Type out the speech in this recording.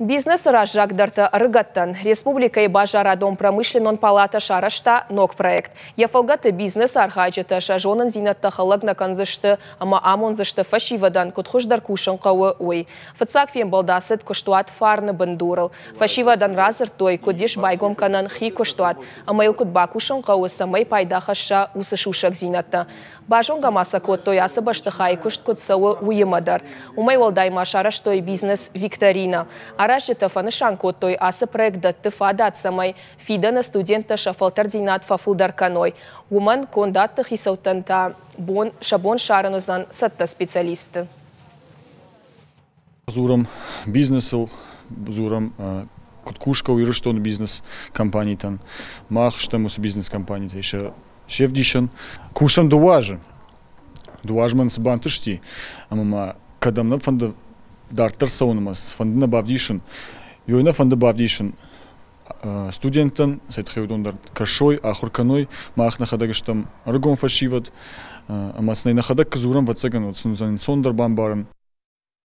Бизнес ражжагдырты рыгаттан. Республикай бажарадом промышленон палата шарашта ног проект. Ефалгаты бизнес архаджеты шажонын зинатты хылык на канзышты, ама амонзышты фашивадан кутхуждар кушын қауы ой. Фыцак фен балдасыт куштуат фарны бындурыл. Фашивадан разыр той кудиш байгом канан хи куштуат. Ама ил кутба кушын қауы самай пайда хаша усы шушак зинатты. Бажон гамаса кот той башты хай кушт кутсауы уйымадар. Умай олдайма шараш той бизнес викторина. Арашыты фанышан той асы проектда тыфадат самай фидана студента шафалтар динат фафулдар каной. Уман кондатты хисаутанта бон шабон шаранузан сатта специалисты. Зурам бизнесу, зурам куткушка уйрыштон бизнес компанийтан. Мах штамус бизнес компанийта еще шефдишен. Кушам дуажы. Дуажман сбантышти. Амама кадамна фанда дарттар сауынымыз фандына бавдишын йойна фанды бавдишын студенттен сайтхеудондар кашой ахурканой маахна хадагыштам аргон фашиват амаснай нахадак казурам вацаган вот сондар бамбарын